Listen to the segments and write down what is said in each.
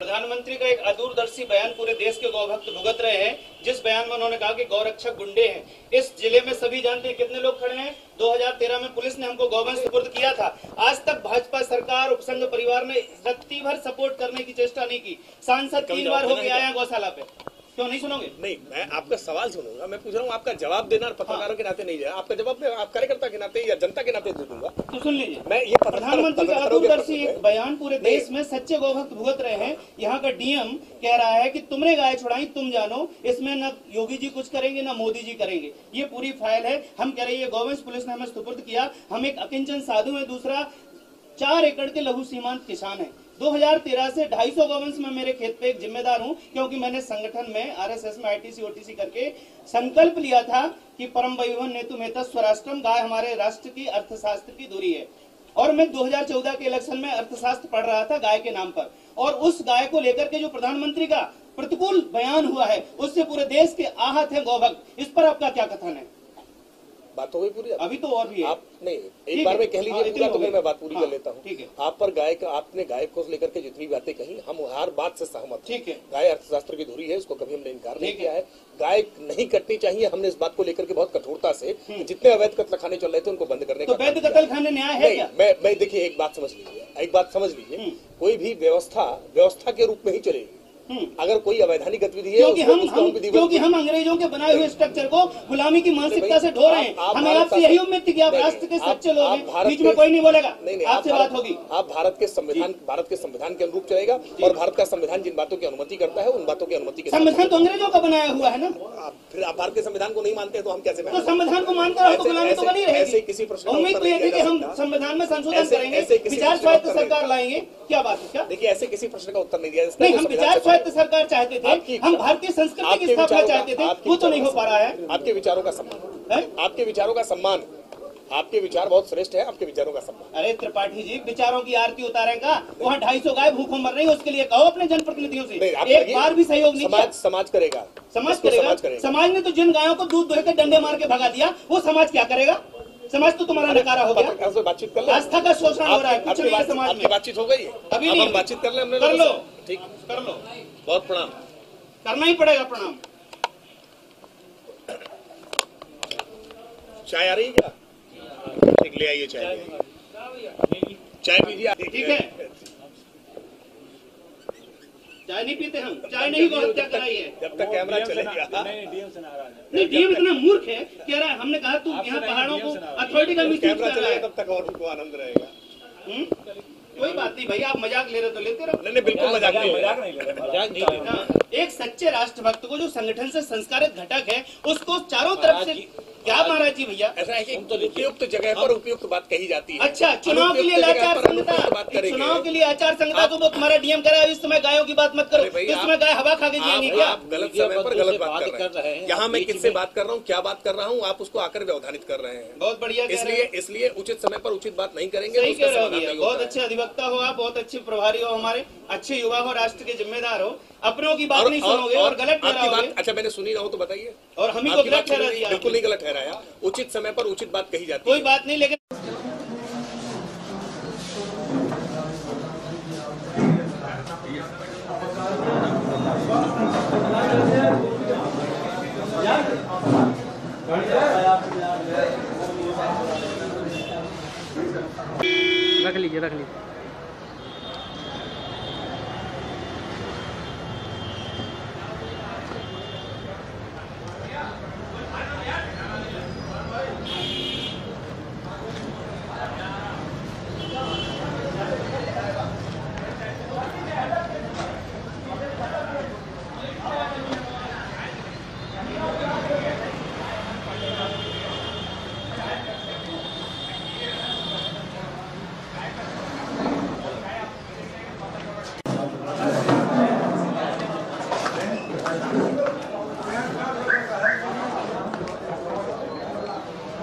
प्रधानमंत्री का एक अदूरदर्शी बयान पूरे देश के गौभक्त भुगत रहे हैं। जिस बयान में उन्होंने कहा कि गौरक्षक गुंडे हैं इस ज़िले में सभी जानते हैं कितने लोग खड़े हैं। 2013 में पुलिस ने हमको गौवंश सुपुर्द किया था। आज तक भाजपा सरकार उपसंघ परिवार ने रत्ती भर सपोर्ट करने की चेष्टा नहीं की। सांसद तीन बार हो गया है गौशाला पे। क्यों नहीं सुनोगे? नहीं मैं आपका सवाल सुनूँगा। मैं पूछ रहा हूँ आपका जवाब देना पत्रकारों के नाते नहीं जाए आपका जवाब मैं आप कार्यकर्ता के नाते या जनता के नाते दे दूँगा। तो सुन लीजिए। मैं ये प्रधानमंत्री का एक बयान पूरे देश में सच्चे गौभक्त भुगत रहे हैं। यहाँ का डीएम कह रहा है की तुमने गाय छुड़ाई तुम जानो। इसमें न योगी जी कुछ करेंगे न मोदी जी करेंगे। ये पूरी फ़ाइल है। हम कह रहे हैं गौवंश पुलिस ने हमें सुपुर्द किया। हम एक अकिंचन साधु है दूसरा चार एकड़ के लघु सीमांत किसान हैं। 2013 से 250 गवर्नेंस में मेरे खेत पे एक जिम्मेदार हूँ, क्योंकि मैंने संगठन में आरएसएस में आईटीसी ओटीसी करके संकल्प लिया था कि परम वैभव नेतु मेहता स्वराष्ट्रम गाय हमारे राष्ट्र की अर्थशास्त्र की दूरी है। और मैं 2014 के इलेक्शन में अर्थशास्त्र पढ़ रहा था गाय के नाम पर। और उस गाय को लेकर के जो प्रधानमंत्री का प्रतिकूल बयान हुआ है, उससे पूरे देश के आहत है गौभक्त। इस पर आपका क्या कथन है? बात हो गई पूरी अभी तो और भी है। आप नहीं एक बार में कह लीजिए हाँ, पूरा तो हो। मैं बात पूरी हाँ, कर लेता हूँ। आप पर गाय का आपने गाय को लेकर के जितनी बातें कही हम हर बात से सहमत ठीक है। गाय अर्थशास्त्र की धुरी है उसको कभी हमने इनकार नहीं किया है। है। गाय नहीं कटनी चाहिए हमने इस बात को लेकर के बहुत कठोरता से जितने अवैध कत्ल खाने चल रहे थे उनको बंद करने तो का वैध। कतल खाने न्याय है मैं मैं देखिए एक बात समझ लीजिए एक बात समझ लीजिए। कोई भी व्यवस्था व्यवस्था के रूप में ही चलेगी। हम्म। अगर कोई अवैधानिक गतिविधि है क्योंकि हम हम क्योंकि हम अंग्रेज़ों के बनाए हुए स्ट्रक्चर को गुलामी की मानसिकता से ढो रहे हैं। हमें आपसे यही उम्मीद थी कि आप राष्ट्र के सच्चे लोग हैं। बीच में कोई नहीं बोलेगा। आपसे बात होगी। आप भारत के संविधान भारत के संविधान के अनुरूप चलेगा और भारत का संविधान जिन बातों की अनुमति करता है उन बातों की अनुमति संविधान तो अंग्रेज़ों का बनाया हुआ है ना? फिर आप भारत के संविधान को नहीं मानते तो हम कैसे तो संविधान को मानते हो तो गुलामी तो बनी रहेगी। ऐसे किसी प्रश्न का उम्मीद उत्तर तो नहीं कि हम संविधान में संशोधन करेंगे। विचार स्वायत्त सरकार लाएँगे। क्या बात है क्या? देखिए ऐसे किसी प्रश्न का उत्तर नहीं दिया नहीं हम विचार स्वायत्त सरकार चाहते थे। हम भारतीय संस्कृति की स्थापना चाहते थे। वो तो नहीं हो पा रहा है। आपके विचारों का सम्मान। आपके विचारों का सम्मान। आपके विचार बहुत श्रेष्ठ है आपके विचारों का सम्मान। अरे त्रिपाठी जी विचारों की आरती उतारेगा। वहाँ ढाई सौ गाय भूखों मर रही है उसके लिए कहो अपने जनप्रतिनिधियों से। एक बार भी सहयोग नहीं समाज समाज करेगा। समाज करेगा? समाज ने तो जिन गायों को दूध दोहे के डंडे मार के भगा दिया वो समाज क्या करेगा? समाज तो तुम्हारा नकारा हो गया। बातचीत कर ले। आस्था का शोषण हो रहा है कुछ नहीं समाज में। बातचीत हो गई है। अभी नहीं। हम बातचीत कर ले कर लो। ठीक। कर लो। बहुत प्रणाम। करना ही पड़ेगा प्रणाम। चाय आ रही है क्या? ले आइए चाय चाय पीजिए ठीक है। चाय नहीं पीते हम। चाय नहीं को हत्या कराई है। जब तक कैमरा चलेगा। नहीं डीएम इतना मूर्ख है कह रहा है हमने कहा तू यहाँ पहाड़ों को अथॉरिटी का मिसयूज कैमरा कर रहा है। चलेगा तब तक और उनको आनंद रहेगा। हम्म? कोई बात नहीं भैया आप मज़ाक ले रहे हो तो लेते रहो। नहीं नहीं बिल्कुल मज़ाक नहीं हो। रहा। हाँ, एक सच्चे राष्ट्रभक्त को जो संगठन से संस्कारित घटक है उसको चारों तरफ़ से क्या महाराज जी भैया? ऐसा है कि उपयुक्त जगह पर उपयुक्त बात कही जाती है। अच्छा चुनाव के लिए आचार संहिता चुनाव के लिए आचार संहिता को तुम्हारा डीएम करा इस समय गायों की बात मत करो। इस समय गाय हवा खा के जिएँगी क्या? आप गलत समय पर गलत बात कर रहे हैं। यहाँ मैं किससे बात कर रहा हूँ क्या बात कर रहा हूँ आप उसको आकर व्यवधानित कर रहे हैं। बहुत बढ़िया इसलिए इसलिए उचित समय पर उचित बात नहीं करेंगे तो बहुत अच्छे अधिवक्ता हो आप बहुत अच्छे प्रभारी हो हमारे। अच्छे युवा हो राष्ट्र के जिम्मेदार हो। अपनों की बात और, नहीं और, सुनोगे और गलत आपकी बात अच्छा मैंने सुनी ना हो तो बताइए। और हम ही को गलत ठहरा दिया बिल्कुल नहीं गलत ठहराया। उचित समय पर उचित बात कही जाती कोई बात नहीं लेकिन रख लीजिए रख लीजिए।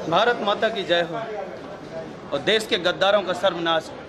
भारत माता की जय हो और देश के गद्दारों का सर्वनाश हो।